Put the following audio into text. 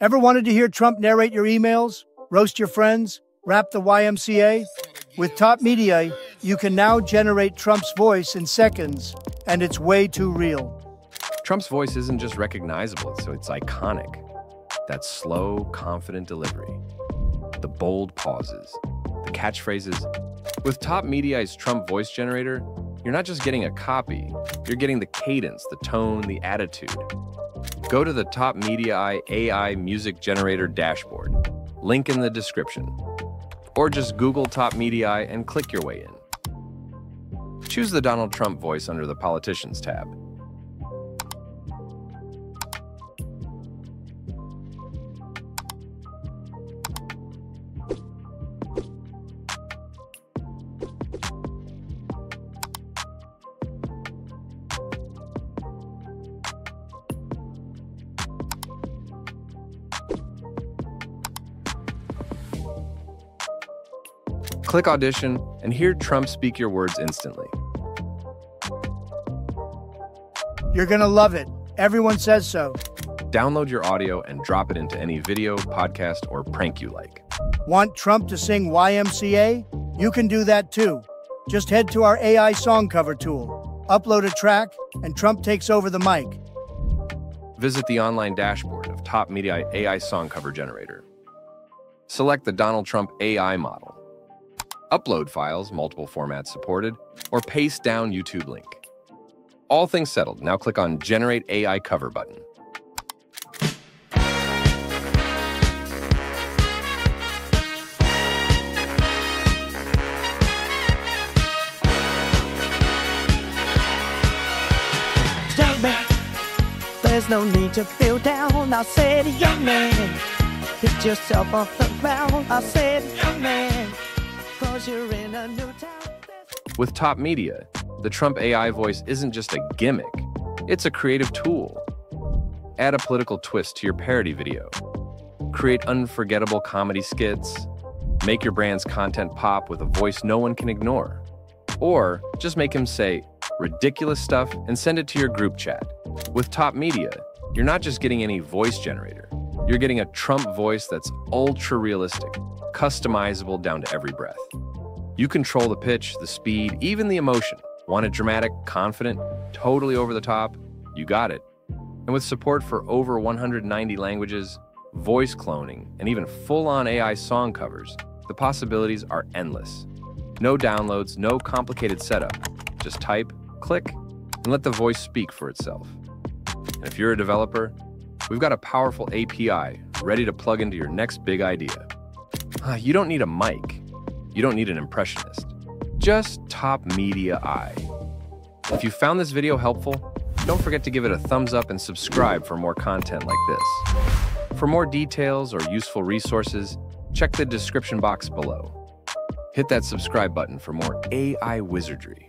Ever wanted to hear Trump narrate your emails, roast your friends, rap the YMCA? With Top Media, you can now generate Trump's voice in seconds, and it's way too real. Trump's voice isn't just recognizable, so it's iconic. That slow, confident delivery, the bold pauses, the catchphrases. With Top Media's Trump voice generator, you're not just getting a copy, you're getting the cadence, the tone, the attitude. Go to the Top Media AI Music Generator dashboard, link in the description, or just Google Top Media and click your way in. Choose the Donald Trump voice under the Politicians tab. Click Audition and hear Trump speak your words instantly. You're gonna love it. Everyone says so. Download your audio and drop it into any video, podcast, or prank you like. Want Trump to sing YMCA? You can do that too. Just head to our AI song cover tool, upload a track, and Trump takes over the mic. Visit the online dashboard of TopMediai Song Cover Generator. Select the Donald Trump AI model upload files, multiple formats supported, or paste down YouTube link. All things settled. Now click on Generate AI Cover button. There's no need to feel down. I said, young man, pick yourself off the ground. I said, young man. With Top Media, the Trump AI voice isn't just a gimmick, it's a creative tool. Add a political twist to your parody video. Create unforgettable comedy skits. Make your brand's content pop with a voice no one can ignore. Or just make him say ridiculous stuff and send it to your group chat. With Top Media, you're not just getting any voice generator, you're getting a Trump voice that's ultra realistic, customizable down to every breath. You control the pitch, the speed, even the emotion. Want it dramatic, confident, totally over the top? You got it. And with support for over 190 languages, voice cloning, and even full on AI song covers, the possibilities are endless. No downloads, no complicated setup. Just type, click, and let the voice speak for itself. And if you're a developer, we've got a powerful API ready to plug into your next big idea. You don't need a mic. You don't need an impressionist. Just top media eye. If you found this video helpful, don't forget to give it a thumbs up and subscribe for more content like this. For more details or useful resources, check the description box below. Hit that subscribe button for more AI wizardry.